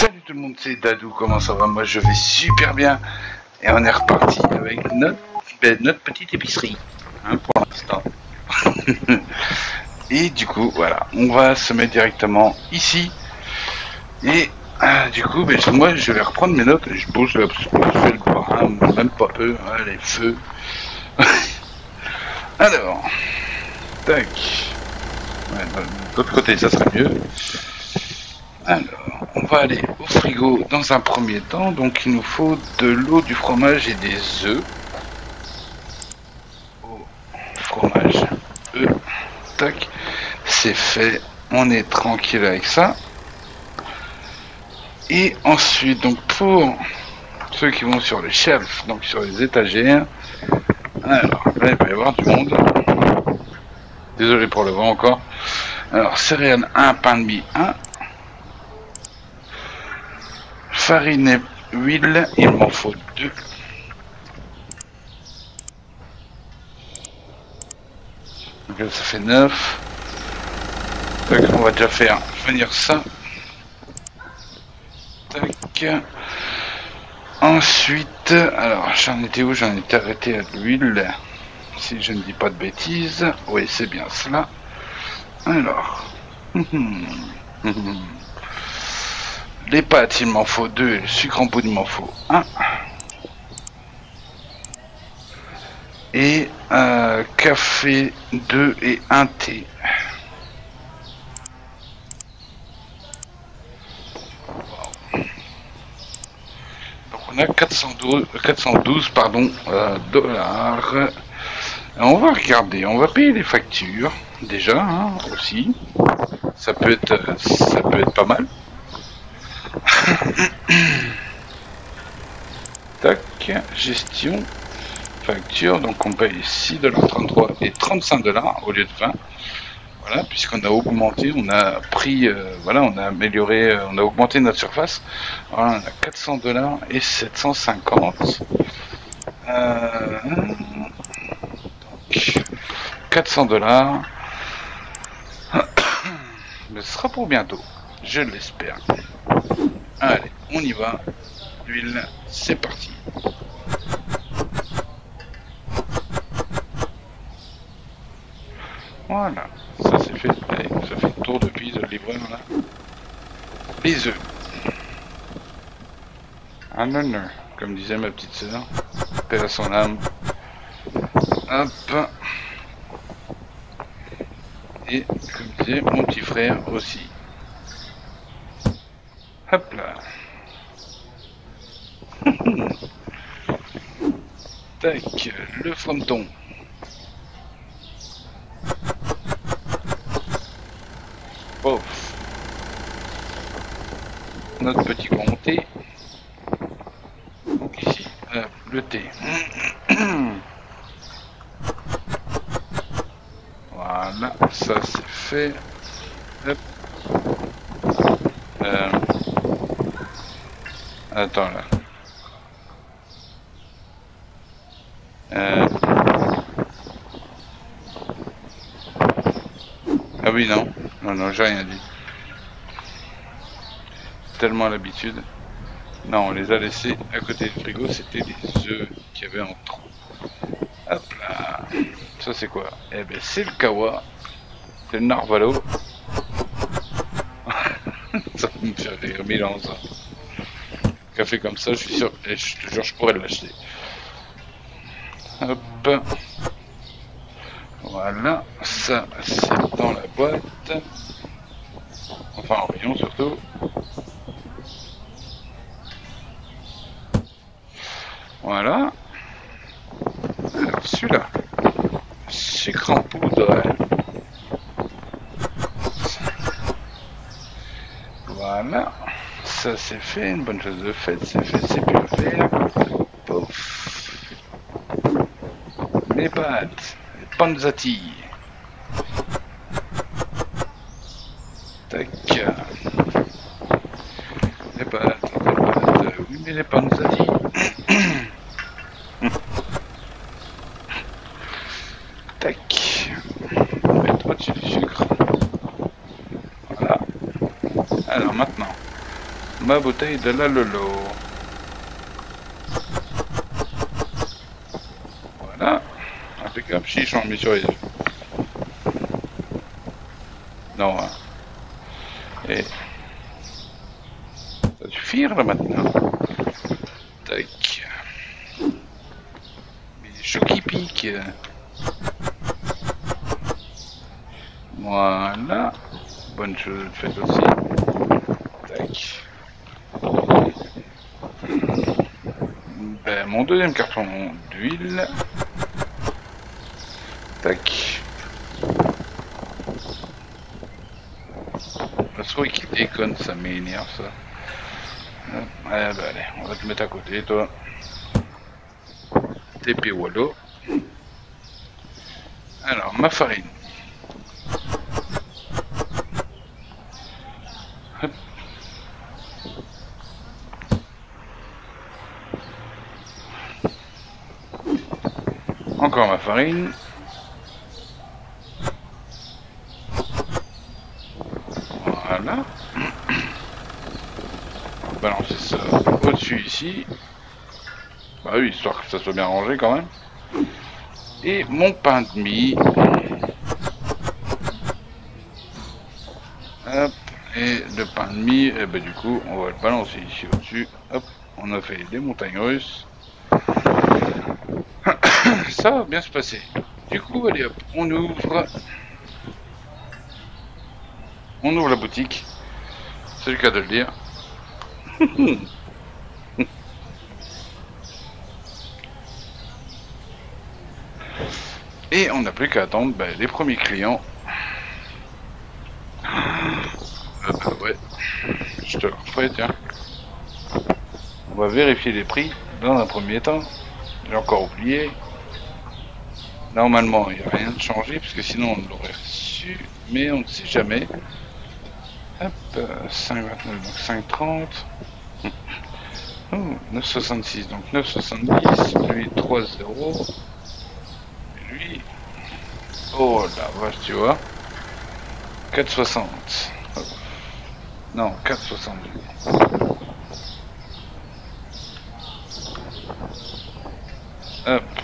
Salut tout le monde, c'est Dadou, comment ça va? Moi je vais super bien. Et on est reparti avec notre, ben, petite épicerie, hein, pour l'instant. Et du coup, voilà, on va se mettre directement ici. Et ah, du coup, ben, moi je vais reprendre mes notes. Je bouge le, je le bras, même pas peu, hein, les feux. Alors, tac. Ouais, de l'autre côté, ça serait mieux. Alors, on va aller au frigo dans un premier temps. Donc, il nous faut de l'eau, du fromage et des œufs. Eau, fromage, œufs. Tac. C'est fait. On est tranquille avec ça. Et ensuite, donc pour ceux qui vont sur les shelves, donc sur les étagères, alors là il va y avoir du monde. Désolé pour le vent encore. Alors céréales 1, pain de mie 1. Farine et huile, il m'en faut 2. Donc là ça fait 9. Donc on va déjà faire venir ça. Tac. Ensuite, alors j'en étais où? J'en étais arrêté à l'huile. Si je ne dis pas de bêtises. Oui, c'est bien cela. Alors. Les pâtes, il m'en faut deux. Le sucre en poudre, il m'en faut un. Et euh, café 2 et un thé. on a 412, 412 pardon, euh, dollars. On va regarder, on va payer les factures déjà hein, aussi. Ça peut être, ça peut être pas mal. Tac, gestion, facture, donc on paye 6,33$ et 35$ dollars au lieu de 20 voilà, puisqu'on a augmenté, on a pris, euh, voilà, on a amélioré, euh, on a augmenté notre surface. Voilà, on a 400 dollars et 750. Euh, donc, 400 dollars. Ce sera pour bientôt, je l'espère. Allez, on y va. L'huile, c'est parti. Voilà, ça c'est fait. Allez, ça fait tour depuis le livreur là. Les œufs. Un honneur, comme disait ma petite sœur. Paix à son âme. Hop. Et comme disait mon petit frère aussi. Hop là. Tac, le fronton. Pof. Notre petit comté. Donc ici, hop, le thé. Voilà, ça c'est fait. Hop. Euh... Attends là. Euh... Ah oui, non. Non, non, j'ai rien dit. Tellement l'habitude. Non, on les a laissés à côté du frigo, c'était des œufs qu'il y avait en trop. Hop là. Ça c'est quoi? Eh ben c'est le kawa. C'est le narvalo. ça me fait rire mille. Café comme ça, je suis sûr, et je te jure, je pourrais l'acheter. Hop. Voilà, ça c'est dans la boîte. Enfin en rayon surtout. Voilà. Alors celui-là. Sucre en poudre. Voilà. Ça c'est fait, une bonne chose de faite, c'est fait, c'est plus vert. Pouf. Les pâtes. Panzati. Tac. Les pâtes, les pâtes. Oui, mais les Panzati. Tac. On va mettre au-dessus du sucre. Voilà. Alors maintenant, ma bouteille de la Lolo. Voilà. Impeccable. Chichon, les yeux. Non. Hein. Et... Ça suffire là maintenant. Tac. Les choux qui piquent. Voilà. Bonne chose faite aussi. Tac. Ben, mon deuxième carton d'huile. Tac. La souris qui déconne, ça m'énerve ça. Allez, ben, allez, on va te mettre à côté toi. TP Wallo. Alors, ma farine. Voilà. On va balancer ça au-dessus ici. Bah oui, histoire que ça soit bien rangé quand même. Et mon pain de mie. Hop. Et le pain de mie, et ben du coup, on va le balancer ici au-dessus. Hop. On a fait des montagnes russes. Ça va bien se passer. Du coup, allez hop, on ouvre. On ouvre la boutique. C'est le cas de le dire. Et on n'a plus qu'à attendre ben, les premiers clients. Ah bah ouais, je te le refais, tiens. On va vérifier les prix dans un premier temps. J'ai encore oublié. Normalement, il n'y a rien de changé, parce que sinon on l'aurait reçu, mais on ne sait jamais. Hop, euh, 5,29, donc 5,30. Oh, 9,66, donc 9,70, lui 3,0. Et lui, oh la vache, tu vois. 4,60. Hop. Non, 4,70. Hop.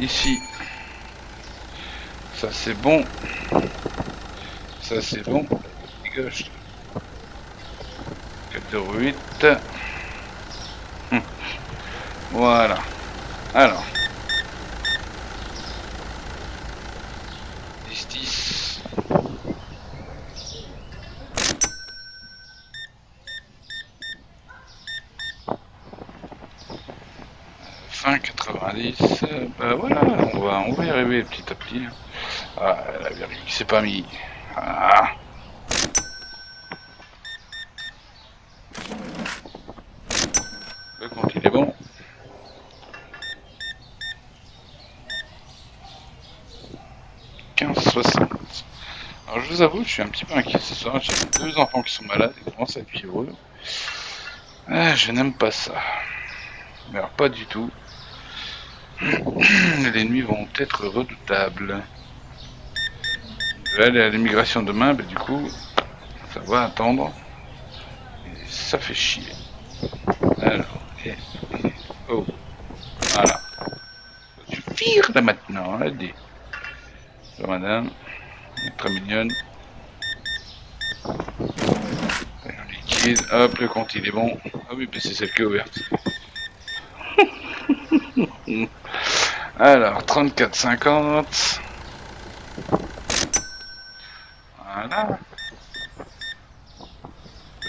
Ici. Ça c'est bon. Ça c'est bon. Dégage. 4,08. Hum. Voilà. Alors. 10, 10. Fin 90, euh, bah voilà, on va, on va y Ah, la vérité, c'est pas mis. Ah. Le compte il est bon. Alors je vous avoue, je suis un petit peu inquiet ce soir. J'ai deux enfants qui sont malades et commencent à être fiévreux. Ah, je n'aime pas ça. Mais alors pas du tout. Les nuits vont être redoutables. Je vais aller à l'immigration demain, mais du coup, ça va attendre. Et ça fait chier. Alors, et, oh, voilà. Ça suffire là maintenant, hein, allez. Ça, madame, très mignonne. Liquide, hop, le compte il est bon. Ah oui, mais c'est celle qui est ouverte. Alors, 34,50. Voilà.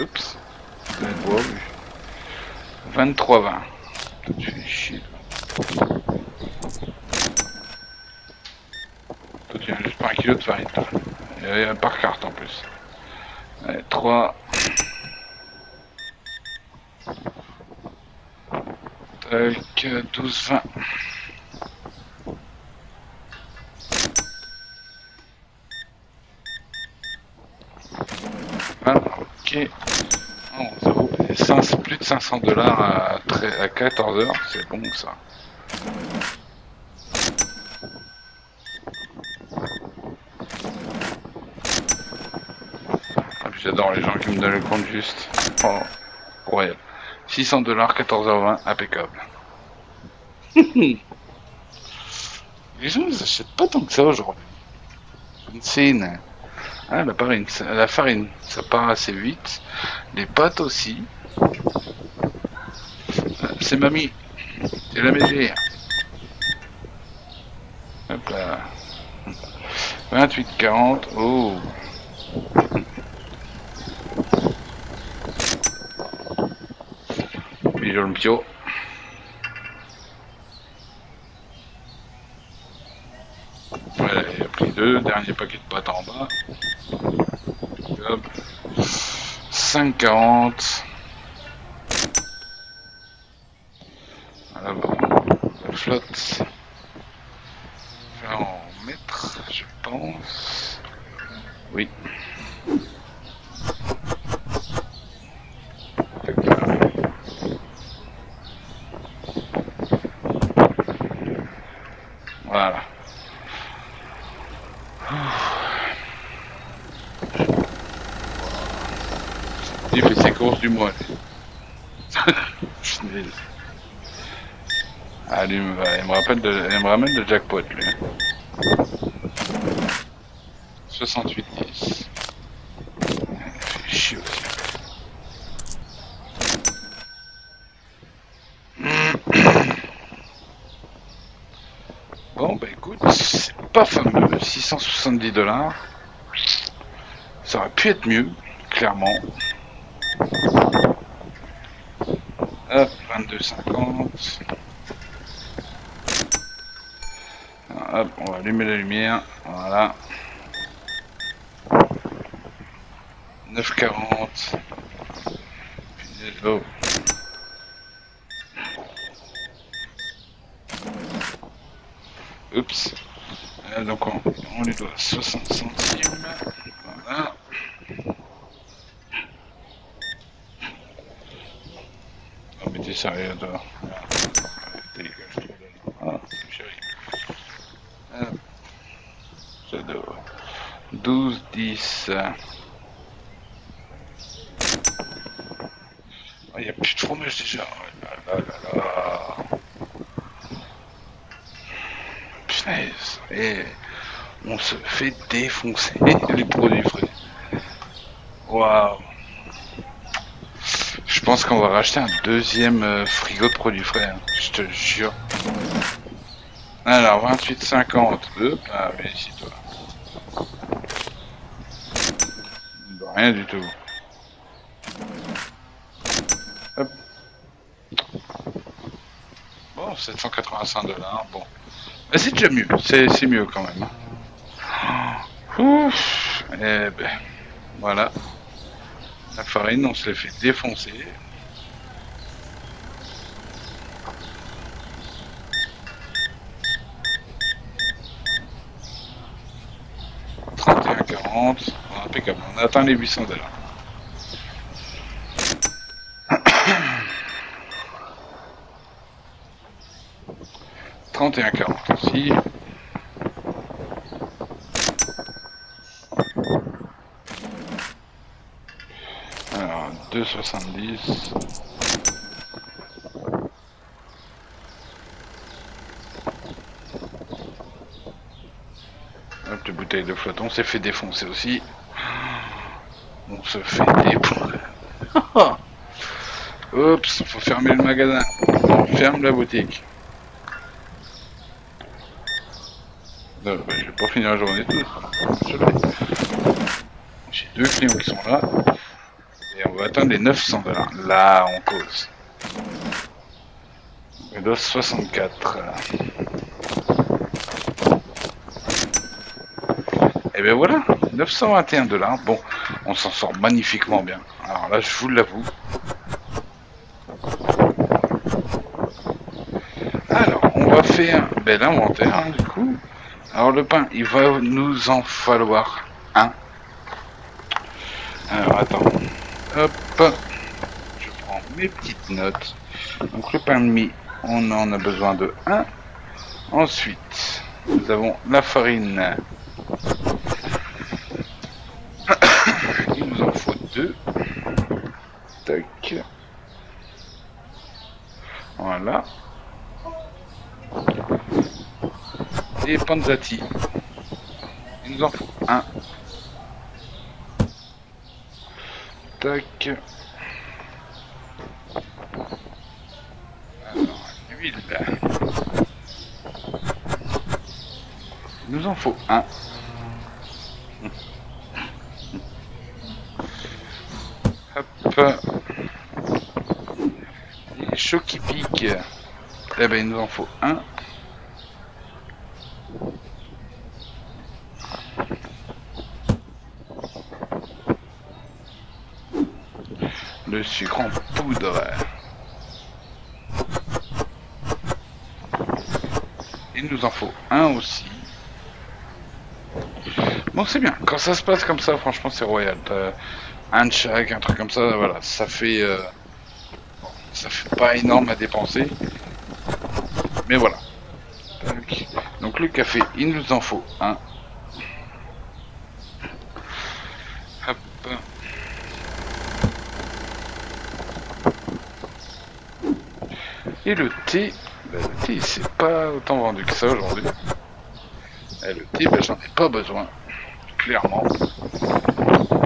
Oups. Je vais voir, oui. 23,20. Tu fais chier. toi. Tu juste par un kilo de farine. Et, euh, par carte en plus. Allez, 3. Tac, 12, 20. Voilà, Oh, ça vaut les 500 plus de 500 dollars à, très- à 14 heures, c'est bon ça. Ah, J'adore les gens qui me donnent le compte juste. Oh, royal. 600 dollars, 14h20, impeccable. les gens, ils achètent pas tant que ça aujourd'hui. Une... Ah, la farine, ça- la farine, ça part assez vite. Les pâtes aussi. C'est mamie. C'est la mégère. Hop là. 28, 40. Oh. Bijou le pio. Deux. Dernier paquet de pâtes en bas. Hop. 5,40. Voilà, bon. La flotte. Je vais en mettre, je pense. Oui. Tac, là. Voilà. Il fait ses courses du mois. Ah, il me rappelle de, me ramène de jackpot, lui. 68 10. Fait chier aussi. Bon, bah écoute, c'est pas fameux, 670 dollars. Ça aurait pu être mieux, clairement. Hop, 22,50. Hop, on va allumer la lumière. Voilà. 9,40. Punaise, oh. Oups. Euh, donc on, on lui doit 60 centimes. Voilà. Oh mais t'es sérieux toi. Ah, chérie. Hop. Shadow. 12, 10. Il n'y a plus de fromage déjà. Oh là là là là. Punaise. Et on se fait défoncer les produits frais. Waouh. Pense qu'on va racheter un deuxième euh, frigo de produits frais. hein. Je te jure. Alors, 28,50. Hop, ah, viens ici, toi. Rien du tout. Hop. Bon, 785 dollars. Bon. Mais c'est déjà mieux. C'est mieux quand même. Ouf. Eh ben, voilà. La farine, on se l'est fait défoncer. « 31,40. Bon, impeccable. On a atteint les 800 dollars. Trente et un quarante aussi. Alors, deux soixante-dix. Hop, les bouteilles de flotte, on s'est fait défoncer aussi. On se fait défoncer. Oups, faut fermer le magasin. On ferme la boutique. Non, bah, je vais pas finir la journée l'ai. J'ai deux clients qui sont là. On va atteindre les 900 dollars. Là, on cause. Windows 64. Et bien voilà, 921 dollars. Bon, on s'en sort magnifiquement bien. Alors là, je vous l'avoue. Alors, on va faire un bel inventaire, hein, du coup. Alors le pain, il va nous en falloir un. Alors attends. Hop. Je prends mes petites notes. Donc le pain de mie, on en a besoin de un. Ensuite, nous avons la farine. Il nous en faut 2. Tac. Voilà. Et Panzati. Il nous en faut un. Tac. Alors. Il nous en faut un. Hop. Les chocs qui piquent. Eh ben, il nous en faut un. Le sucre en poudre. Il nous en faut un aussi. Bon, c'est bien. Quand ça se passe comme ça, franchement, c'est royal. Un de un truc comme ça, voilà. Ça fait... euh, ça fait pas énorme à dépenser. Mais voilà. Donc le café, il nous en faut un. Le thé, bah, le thé c'est pas autant vendu que ça aujourd'hui. Et le thé, bah, j'en ai pas besoin, clairement.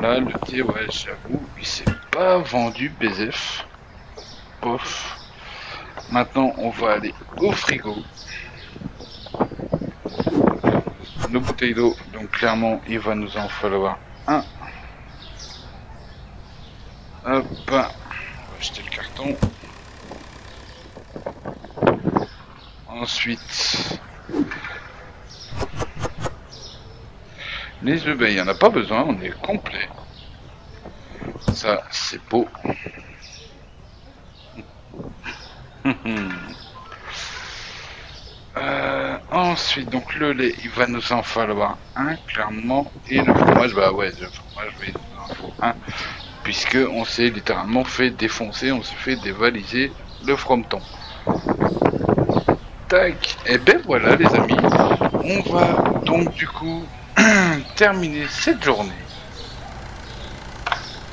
Là, le thé, ouais, j'avoue, il s'est pas vendu BZF. Pof. Maintenant, on va aller au frigo. Nos bouteilles d'eau, donc clairement, il va nous en falloir un. Hop, on va acheter le carton. Ensuite, les œufs, il n'y en a pas besoin, on est complet. Ça, c'est beau. Euh, ensuite, donc le lait, il va nous en falloir un, clairement. Et le fromage, bah ouais, le fromage, il nous en faut un. Puisque on s'est littéralement fait défoncer, on s'est fait dévaliser le frometon. Et ben voilà les amis, on va donc du coup terminer cette journée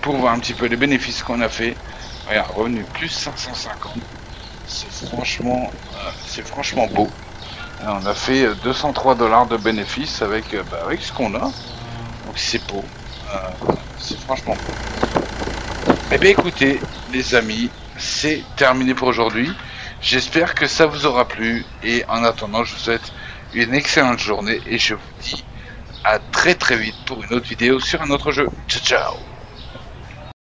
pour voir un petit peu les bénéfices qu'on a fait. Regarde, revenu plus 550, c'est franchement, euh, franchement beau. Et on a fait euh, 203 dollars de bénéfices avec, euh, bah, avec ce qu'on a, donc c'est beau, Euh, c'est franchement beau. Eh bien écoutez les amis, c'est terminé pour aujourd'hui. J'espère que ça vous aura plu et en attendant je vous souhaite une excellente journée et je vous dis à très très vite pour une autre vidéo sur un autre jeu. Ciao ciao